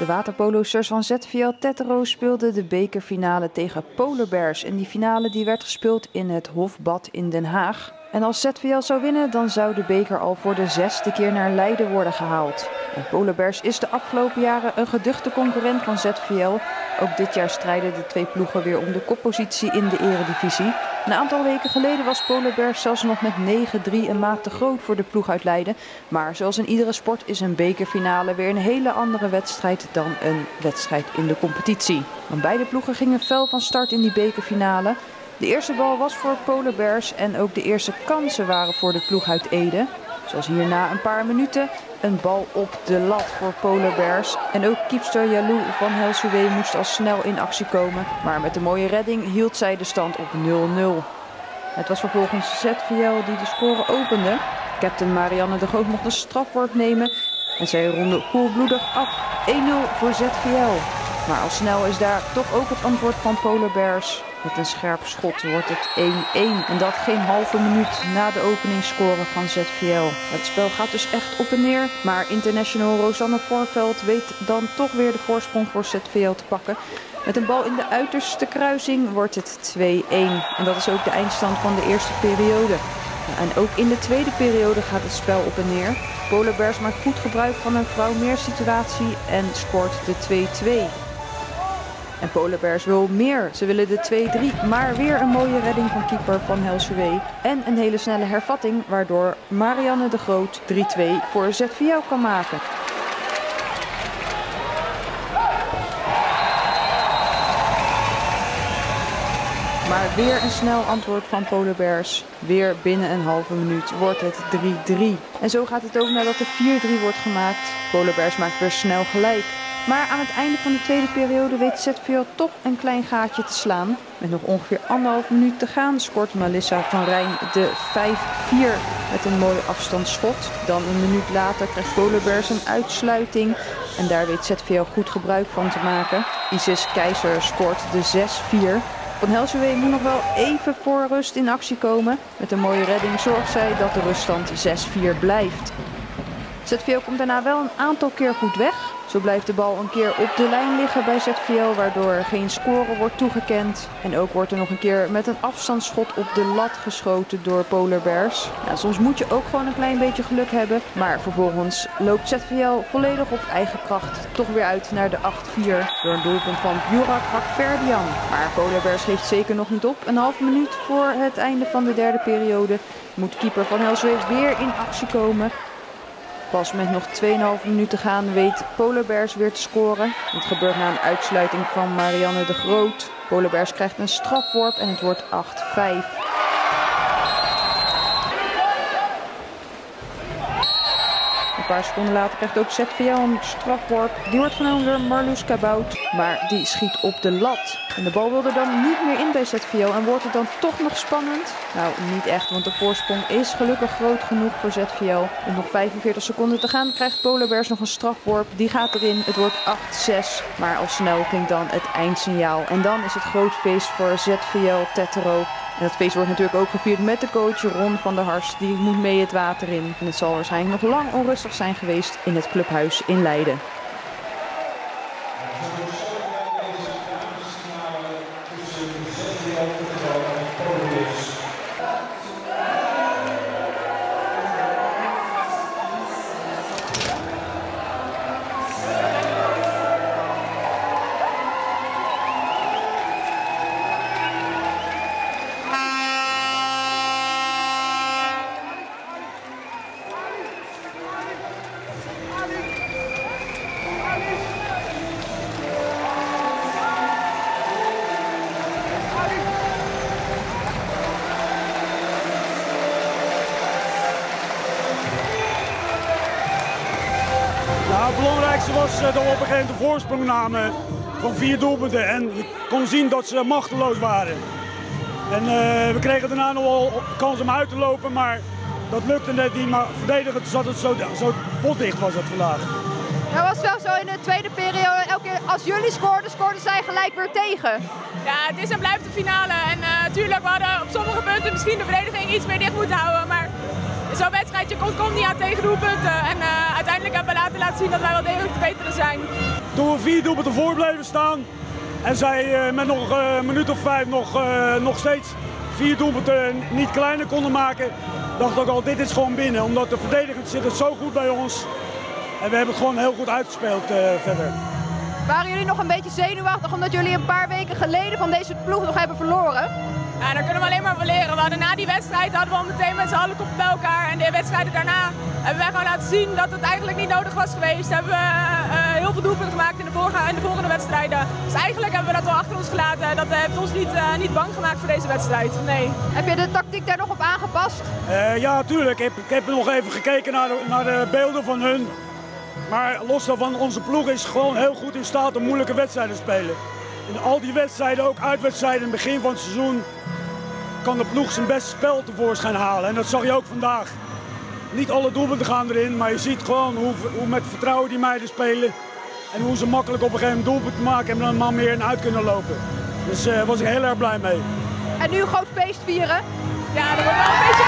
De waterpolosters van ZVL Tetero speelden de bekerfinale tegen Polar Bears. En die finale die werd gespeeld in het Hofbad in Den Haag. En als ZVL zou winnen, dan zou de beker al voor de zesde keer naar Leiden worden gehaald. En Polar Bears is de afgelopen jaren een geduchte concurrent van ZVL. Ook dit jaar strijden de twee ploegen weer om de koppositie in de eredivisie. Een aantal weken geleden was Polar Bears zelfs nog met 9-3 een maat te groot voor de ploeg uit Leiden. Maar zoals in iedere sport is een bekerfinale weer een hele andere wedstrijd dan een wedstrijd in de competitie. Want beide ploegen gingen fel van start in die bekerfinale. De eerste bal was voor Polar Bears en ook de eerste kansen waren voor de ploeg uit Ede. Zoals hierna een paar minuten een bal op de lat voor Polar Bears. En ook keepster Jalou van Helsuwe moest al snel in actie komen. Maar met een mooie redding hield zij de stand op 0-0. Het was vervolgens ZVL die de score opende. Captain Marianne de Groot mocht een strafwoord nemen. En zij ronde koelbloedig af. 1-0 voor ZVL. Maar al snel is daar toch ook het antwoord van Polar Bears. Met een scherp schot wordt het 1-1. En dat geen halve minuut na de openingsscore van ZVL. Het spel gaat dus echt op en neer. Maar international Rosanne Voorveld weet dan toch weer de voorsprong voor ZVL te pakken. Met een bal in de uiterste kruising wordt het 2-1. En dat is ook de eindstand van de eerste periode. En ook in de tweede periode gaat het spel op en neer. Polar Bears maakt goed gebruik van een vrouw meer situatie en scoort de 2-2. En Polar Bears wil meer. Ze willen de 2-3, maar weer een mooie redding van keeper van Helsuwe. En een hele snelle hervatting, waardoor Marianne de Groot 3-2 voor ZVL kan maken. Maar weer een snel antwoord van Polar Bears. Weer binnen een halve minuut wordt het 3-3. En zo gaat het ook nadat de 4-3 wordt gemaakt. Polar Bears maakt weer snel gelijk. Maar aan het einde van de tweede periode weet ZVL toch een klein gaatje te slaan. Met nog ongeveer anderhalf minuut te gaan scoort Melissa van Rijn de 5-4 met een mooi afstandsschot. Dan een minuut later krijgt Polarbears een uitsluiting. En daar weet ZVL goed gebruik van te maken. Isis Keizer scoort de 6-4. Van Helsewee moet nog wel even voor rust in actie komen. Met een mooie redding zorgt zij dat de ruststand 6-4 blijft. ZVL komt daarna wel een aantal keer goed weg. Zo blijft de bal een keer op de lijn liggen bij ZVL, waardoor geen score wordt toegekend. En ook wordt er nog een keer met een afstandsschot op de lat geschoten door Polar Bears. Ja, soms moet je ook gewoon een klein beetje geluk hebben. Maar vervolgens loopt ZVL volledig op eigen kracht toch weer uit naar de 8-4 door een doelpunt van Burak Hakverdian. Maar Polar Bears geeft zeker nog niet op. Een half minuut voor het einde van de derde periode moet keeper van Helsweef weer in actie komen. Pas met nog 2,5 minuten gaan weet Polar Bears weer te scoren. Het gebeurt na een uitsluiting van Marianne de Groot. Polar Bears krijgt een strafworp en het wordt 8-5. Paar seconden later krijgt ook ZVL een strafworp. Die wordt genomen door Marloes Kabout, maar die schiet op de lat. En de bal wil er dan niet meer in bij ZVL en wordt het dan toch nog spannend? Nou, niet echt, want de voorsprong is gelukkig groot genoeg voor ZVL. Met nog 45 seconden te gaan krijgt Polar nog een strafworp. Die gaat erin, het wordt 8-6. Maar al snel klinkt dan het eindsignaal. En dan is het groot feest voor ZVL Tetero. En dat feest wordt natuurlijk ook gevierd met de coach Ron van der Hars. Die moet mee het water in. En het zal waarschijnlijk nog lang onrustig zijn geweest in het clubhuis in Leiden. Het belangrijkste was eh, dat we op een gegeven moment de voorsprong namen van vier doelpunten. En je kon zien dat ze machteloos waren. En uh, we kregen daarna nog wel kans om uit te lopen, maar dat lukte net niet. Maar verdedigend zat het zo, zo potdicht was het vandaag. Dat was wel zo in de tweede periode. Elke keer als jullie scoorden, scoorden zij gelijk weer tegen. Ja, het is en blijft de finale. En natuurlijk, uh, we hadden op sommige punten misschien de verdediging iets meer dicht moeten houden. Maar zo'n wedstrijd, je komt, komt niet aan tegen doelpunten. En uh, uiteindelijk hebben we laten laten zien dat wij wel degelijk de betere zijn. Toen we vier doelpunten voor bleven staan en zij uh, met nog uh, een minuut of vijf nog, nog steeds vier doelpunten niet kleiner konden maken, dacht ik al, dit is gewoon binnen. Omdat de verdedigend zit het zo goed bij ons. En we hebben het gewoon heel goed uitgespeeld verder. Waren jullie nog een beetje zenuwachtig omdat jullie een paar weken geleden van deze ploeg nog hebben verloren? Ja, daar kunnen we alleen maar van leren. We hadden na die wedstrijd hadden we al meteen met z'n allen koppen bij elkaar. En de wedstrijden daarna hebben wij gewoon laten zien dat het eigenlijk niet nodig was geweest. Hebben we uh, heel veel doelpunten gemaakt in de, vorige, in de volgende wedstrijden. Dus eigenlijk hebben we dat wel achter ons gelaten. Dat heeft ons niet, uh, niet bang gemaakt voor deze wedstrijd. Nee. Heb je de tactiek daar nog op aangepast? Uh, ja, tuurlijk. Ik heb, ik heb nog even gekeken naar de, naar de beelden van hun. Maar los daarvan, onze ploeg is gewoon heel goed in staat om moeilijke wedstrijden te spelen. In al die wedstrijden, ook uitwedstrijden in het begin van het seizoen, kan de ploeg zijn beste spel tevoorschijn halen. En dat zag je ook vandaag. Niet alle doelpunten gaan erin, maar je ziet gewoon hoe, hoe met vertrouwen die meiden spelen. En hoe ze makkelijk op een gegeven moment doelpunten maken en dan maar meer in uit kunnen lopen. Dus daar uh, was ik heel erg blij mee. En nu een groot feest vieren? Ja, dat wordt wel een feest